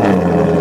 思うの。